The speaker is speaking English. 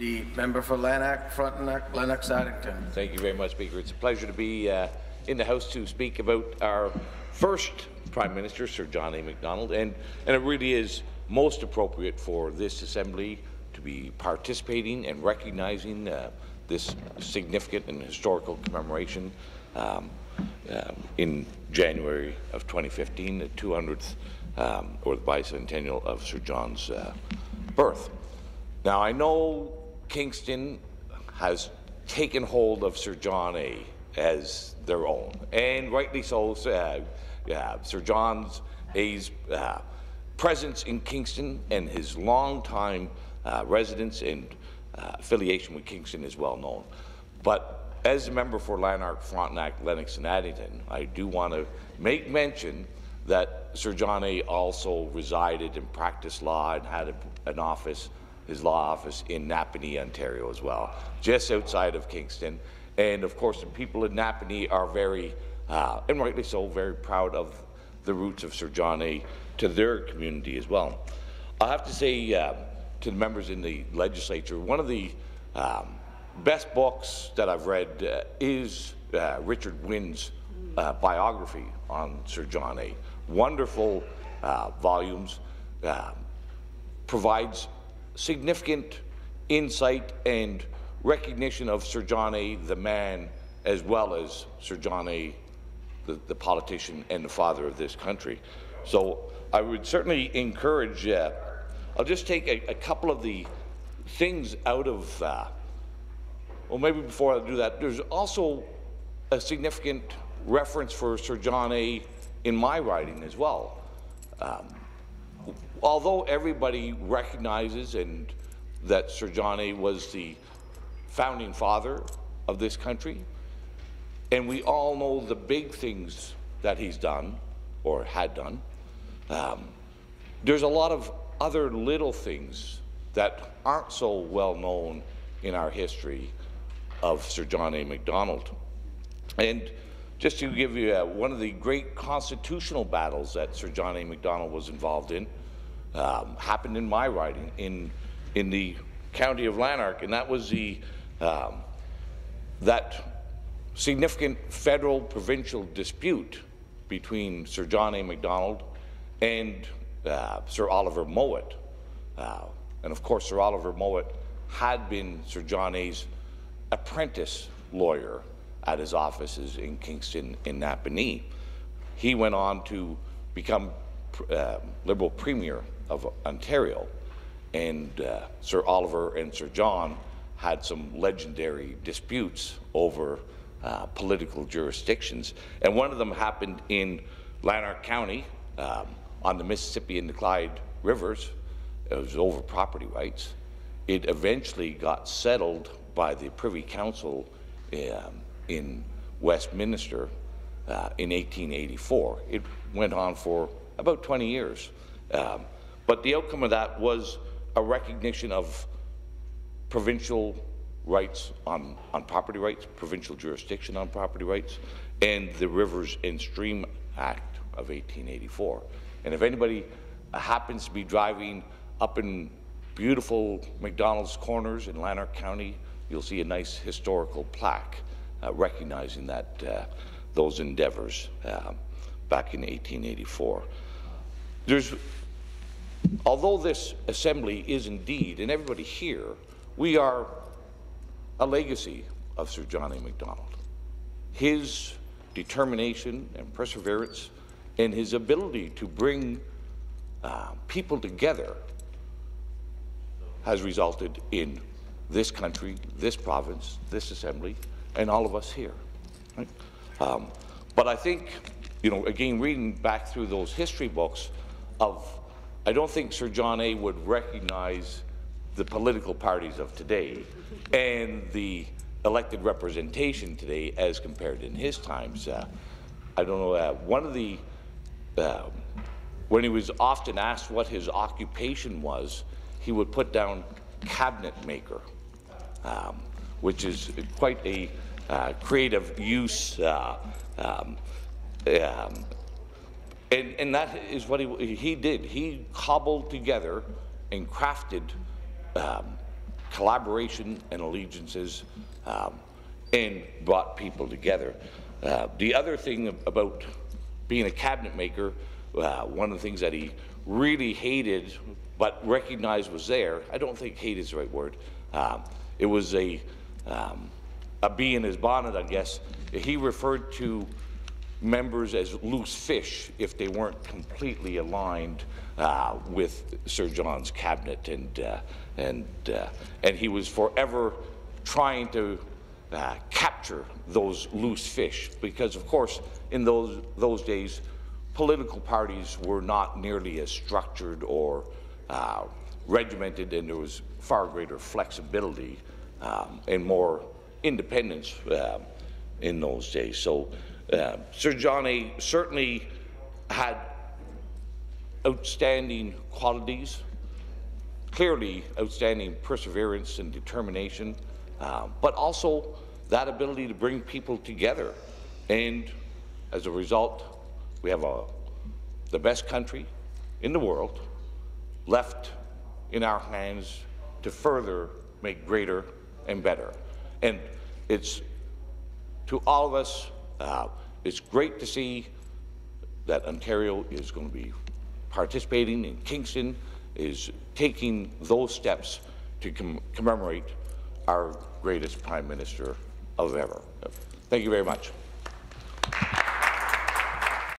The member for Lanark, Frontenac, Lennox Addington. Thank you very much, Speaker. It's a pleasure to be uh, in the House to speak about our first Prime Minister, Sir John A. Macdonald, and, and it really is most appropriate for this Assembly to be participating and recognizing uh, this significant and historical commemoration um, um, in January of 2015, the 200th um, or the bicentennial of Sir John's uh, birth. Now, I know Kingston has taken hold of Sir John A. as their own, and rightly so. Uh, Sir John's A's uh, presence in Kingston and his long-time uh, residence and uh, affiliation with Kingston is well known. But as a member for Lanark, Frontenac, Lennox, and Addington, I do want to make mention that Sir John A. also resided and practiced law and had a, an office his law office in Napanee, Ontario as well, just outside of Kingston. And of course, the people in Napanee are very, uh, and rightly so, very proud of the roots of Sir John A. to their community as well. I have to say uh, to the members in the legislature, one of the um, best books that I've read uh, is uh, Richard Gwyn's uh, biography on Sir John A. Wonderful uh, volumes, provides significant insight and recognition of Sir John A., the man, as well as Sir John A., the, the politician and the father of this country. So I would certainly encourage, uh, I'll just take a, a, couple of the things out of, uh, well, maybe before I do that, there's also a significant reference for Sir John A. in my writing as well. Um, although everybody recognizes and that Sir John A. was the founding father of this country, and we all know the big things that he's done or had done, um, there's a lot of other little things that aren't so well known in our history of Sir John A. Macdonald. And just to give you uh, one of the great constitutional battles that Sir John A. Macdonald was involved in um, happened in my riding in in the county of Lanark, and that was the um, that significant federal provincial dispute between Sir John A. Macdonald and uh, Sir Oliver Mowat. Uh, and of course, Sir Oliver Mowat had been Sir John A.'s apprentice lawyer at his offices in Kingston in Napanee. He went on to become uh, Liberal Premier of Ontario. And uh, Sir Oliver and Sir John had some legendary disputes over uh, political jurisdictions. And one of them happened in Lanark County um, on the Mississippi and the Clyde rivers. It was over property rights. It eventually got settled by the Privy Council um, in Westminster uh, in 1884. It went on for about 20 years. Um, but the outcome of that was a recognition of provincial rights on, on property rights, provincial jurisdiction on property rights, and the Rivers and Stream Act of 1884. And if anybody happens to be driving up in beautiful McDonald's Corners in Lanark County, you'll see a nice historical plaque uh, recognizing that uh, those endeavors uh, back in 1884. There's although this assembly is indeed, and everybody here, we are a legacy of Sir John A. Macdonald. His determination and perseverance and his ability to bring uh, people together has resulted in this country, this province, this assembly, and all of us here. Right? Um, but I think, you know, again, reading back through those history books of I don't think Sir John A. would recognize the political parties of today and the elected representation today as compared in his times. Uh, I don't know, uh, one of the, uh, when he was often asked what his occupation was, he would put down cabinet maker, um, which is quite a uh, creative use uh, um, um, and, and that is what he, he did. He cobbled together and crafted um, collaboration and allegiances um, and brought people together. Uh, the other thing about being a cabinet maker, uh, one of the things that he really hated but recognized was there, I don't think hate is the right word, um, it was a, um, a bee in his bonnet, I guess. He referred to members as loose fish if they weren't completely aligned uh, with Sir John's cabinet, and uh, and uh, and he was forever trying to uh, capture those loose fish because, of course, in those those days, political parties were not nearly as structured or uh, regimented, and there was far greater flexibility um, and more independence um, in those days. So uh, Sir John A. certainly had outstanding qualities, clearly outstanding perseverance and determination, uh, but also that ability to bring people together. And as a result, we have a, the best country in the world left in our hands to further make greater and better. And it's to all of us, uh, it's great to see that Ontario is going to be participating in Kingston, is taking those steps to com commemorate our greatest Prime Minister of ever. Thank you very much.